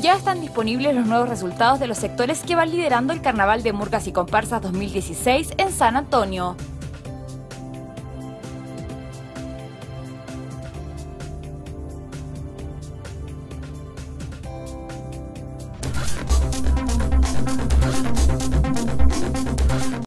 ya están disponibles los nuevos resultados de los sectores que van liderando el Carnaval de Murgas y Comparsas 2016 en San Antonio.